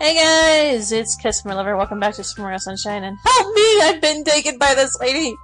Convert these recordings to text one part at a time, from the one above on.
Hey guys, it's from Lover. Welcome back to Smorgasbord Sunshine and help me! I've been taken by this lady!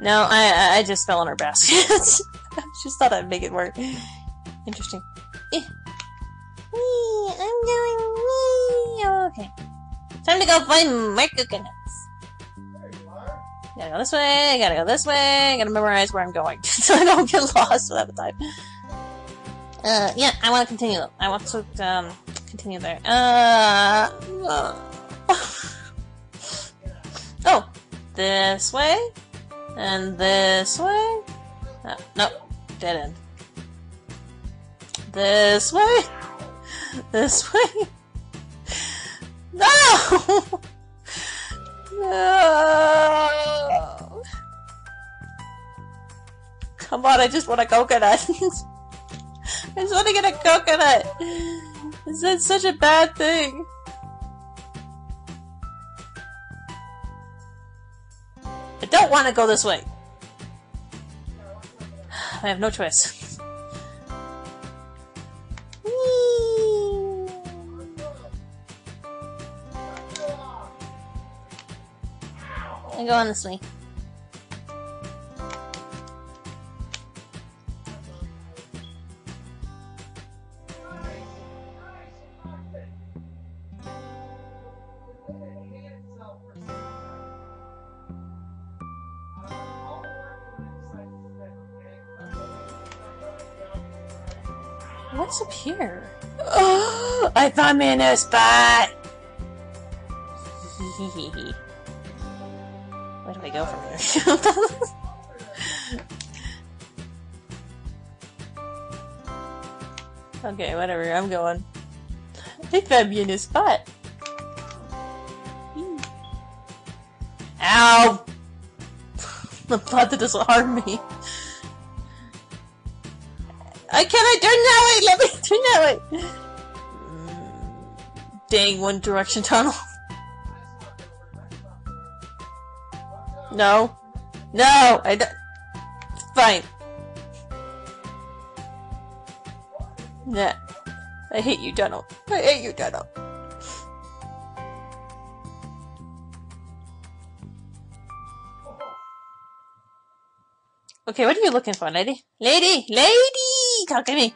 No, I I just fell in her basket. Just thought I'd make it work. Interesting. Eh. Wee, I'm going wee. Oh, okay. Time to go find my coconuts. Gotta go this way, gotta go this way, gotta memorize where I'm going so I don't get lost without the time. Uh, yeah, I want to continue. I want to, um, continue there. Uh, oh, this way, and this way. Uh, no, dead end. This way, this way. No! No! Come on, I just want to go a coconut. I just want to get a coconut. Is that such a bad thing? I don't want to go this way. I have no choice. I go on this way. What's up here? Oh, I found me a new spot! Where do I go from here? okay, whatever, I'm going. I found me a new spot. Ow! the blood that doesn't harm me. I cannot turn that way! Let me turn that way! Dang, one direction tunnel. No. No! I don't. Fine. Nah. I hate you, tunnel. I hate you, tunnel. Okay, what are you looking for, lady? Lady! Lady! Talk to me!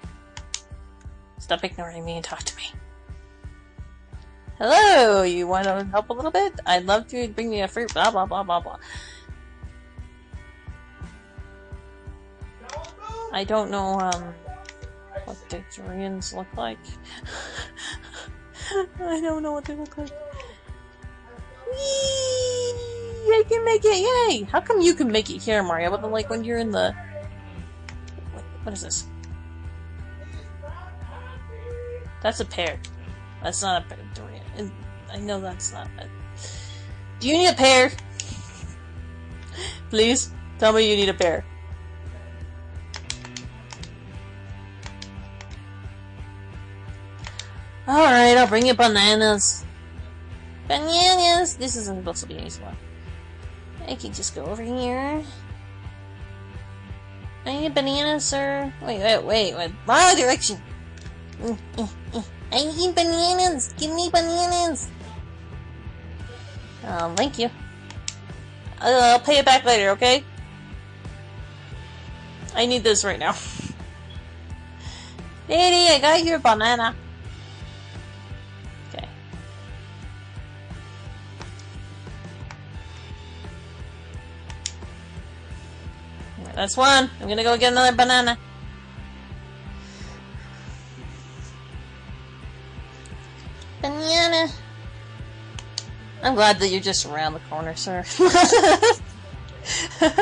Stop ignoring me and talk to me. Hello! You want to help a little bit? I'd love to bring me a fruit, blah blah blah blah blah. I don't know, um, what the durians look like. I don't know what they look like. Whee! I can make it, yay! How come you can make it here, Mario, but like, when you're in the... What is this? That's a pear. That's not a pear. I know that's not a... Do you need a pear? Please, tell me you need a pear. Alright, I'll bring you bananas. Bananas! This isn't supposed to be any one. I could just go over here. I need a banana, sir. Wait, wait, wait, wait. Wrong direction. I need bananas. Give me bananas. Um, thank you. I'll pay it back later, okay? I need this right now. Lady, I got your banana. Okay. That's one. I'm gonna go get another. Banana. I'm glad that you're just around the corner, sir.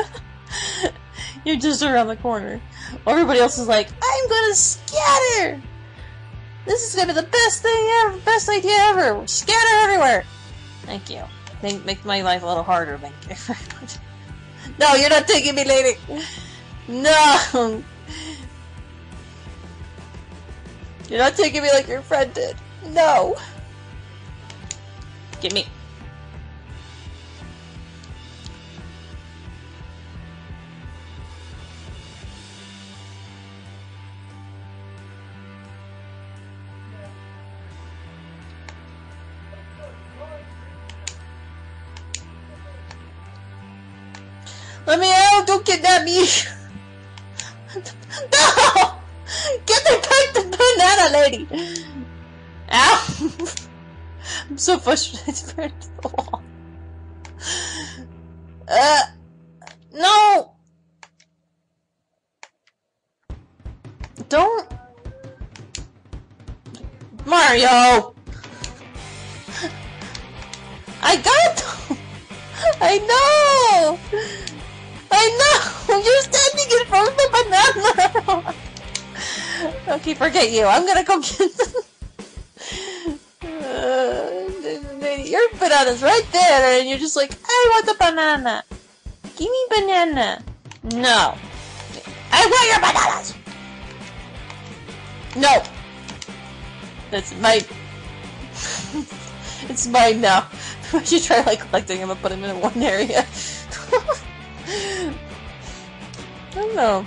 you're just around the corner. Everybody else is like, I'm gonna scatter! This is gonna be the best thing ever, best idea ever! Scatter everywhere! Thank you. Make, make my life a little harder, thank you. No, you're not taking me, lady! No! You're not taking me like your friend did. No! Get me. Let me out! Don't kidnap me! no! Get the back the banana lady! Ow! I'm so frustrated to burn to the wall. Uh, no! Don't... Mario! I got! I know! I know! You're standing in front of the banana! okay, forget you. I'm gonna go get them. Uh, your banana's right there, and you're just like, I want the banana. Give me banana. No. I want your bananas! No! That's my... it's mine now. I should try like collecting them and put them in one area. Don't know.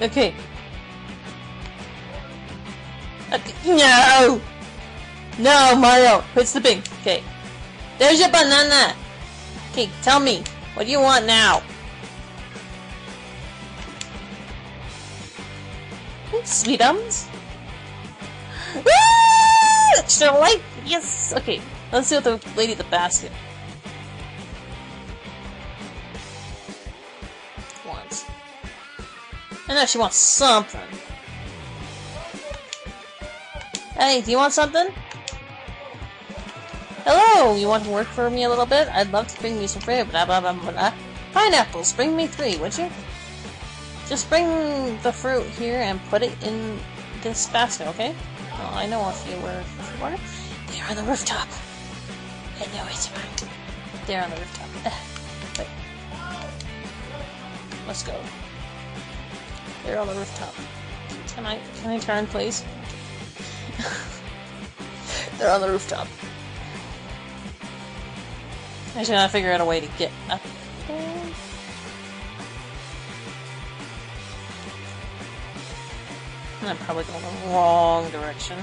Okay. okay. No! No, Mario! It's the pink. Okay. There's your banana! Okay, tell me. What do you want now? Sweet ums? Extra life! Yes! Okay, let's see what the lady at the basket I know she wants something. Hey, do you want something? Hello, you want to work for me a little bit? I'd love to bring you some fruit, blah blah blah blah. Pineapples, bring me three, would you? Just bring the fruit here and put it in this basket, okay? Well, I know if you were before. They're on the rooftop. I know it's mine. They're on the rooftop. Wait. Let's go. They're on the rooftop. Can I can I turn please? They're on the rooftop. I just gotta figure out a way to get up there. I'm probably going the wrong direction.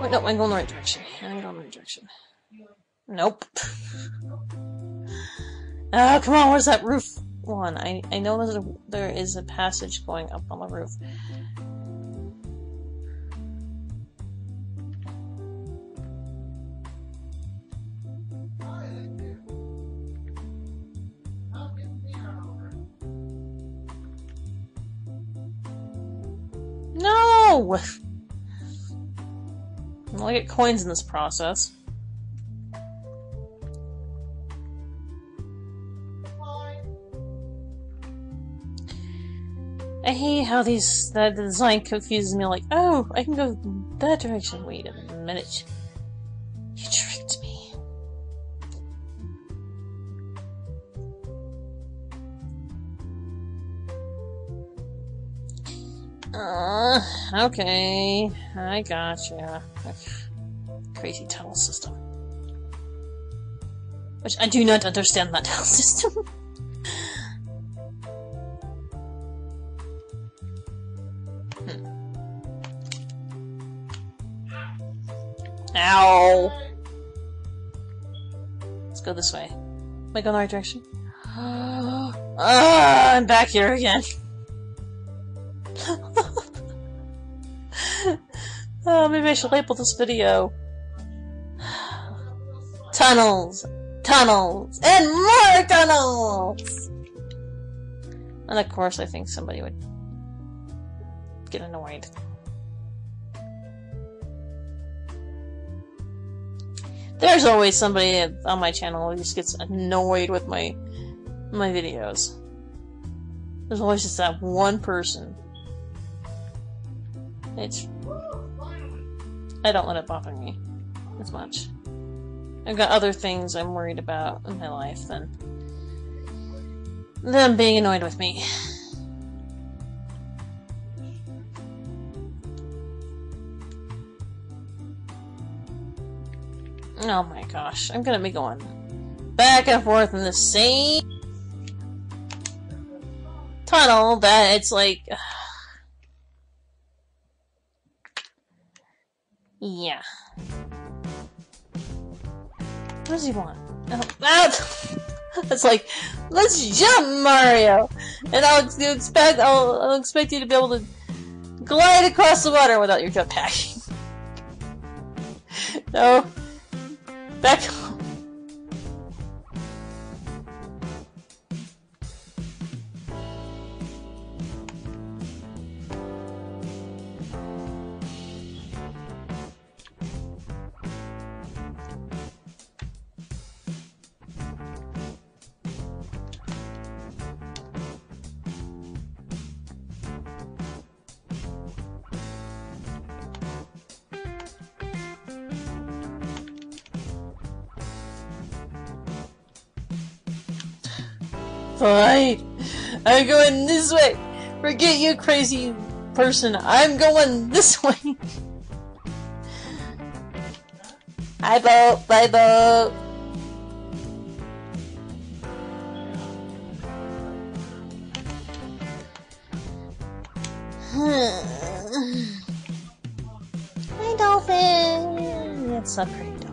Wait, no, I'm going the right direction. I'm going the right direction. Nope. Oh, come on, where's that roof one? I, I know there's a, there is a passage going up on the roof. No! I'll get coins in this process. I hate how these the, design confuses me. Like, oh, I can go that direction. Wait a minute, you tricked me. Uh, okay, I gotcha. Crazy tunnel system. Which I do not understand that tunnel system. Ow! Let's go this way. Am I going the right direction? Ah, I'm back here again. oh, maybe I should label this video. Tunnels! Tunnels! And more tunnels! And of course I think somebody would get annoyed. There's always somebody on my channel who just gets annoyed with my my videos. There's always just that one person. It's I don't let it bother me as much. I've got other things I'm worried about in my life than them being annoyed with me. Oh my gosh, I'm gonna be going back and forth in the same tunnel that it's like... Yeah. What does he want? Oh! It's like, let's jump, Mario! And I'll expect I'll, I'll expect you to be able to glide across the water without your jetpack. no. Back Fine. I'm going this way. Forget you crazy person. I'm going this way. Bye, boat. Bye, boat. Hi, dolphin. That's a pretty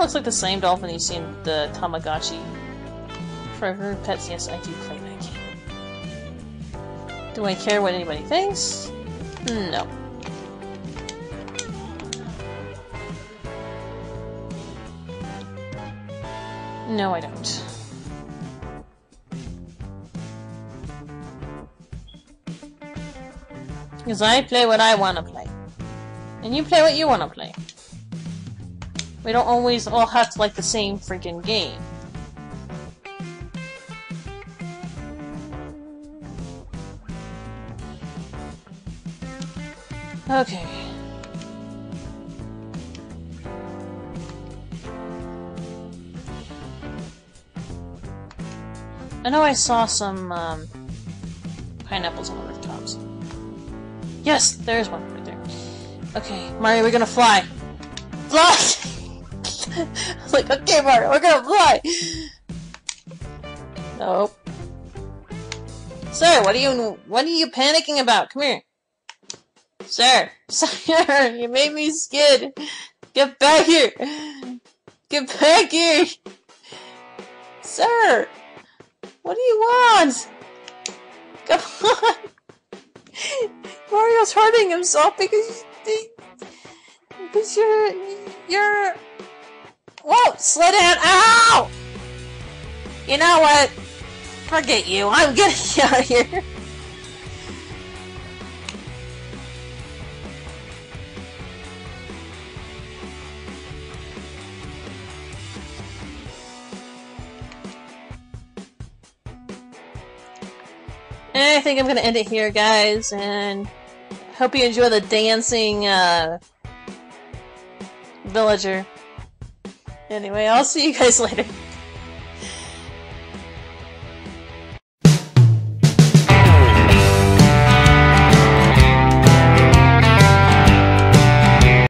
looks like the same dolphin you see in the Tamagotchi. Forever Pets, yes, I do play that game. Do I care what anybody thinks? No. No, I don't. Because I play what I want to play. And you play what you want to play. We don't always all have to like the same freaking game. Okay. I know I saw some um, pineapples on the rooftops. Yes, there's one right there. Okay, Mario, we're gonna fly. Fly! Like, okay, Mario, we're gonna fly! Nope. Sir, what are you what are you panicking about? Come here. Sir, sir, you made me skid. Get back here. Get back here. Sir, what do you want? Come on. Mario's hurting himself because because you're you're Whoa! Slid down! Ow! You know what? Forget you. I'm getting out of here. And I think I'm gonna end it here, guys, and hope you enjoy the dancing, uh, villager. Anyway, I'll see you guys later.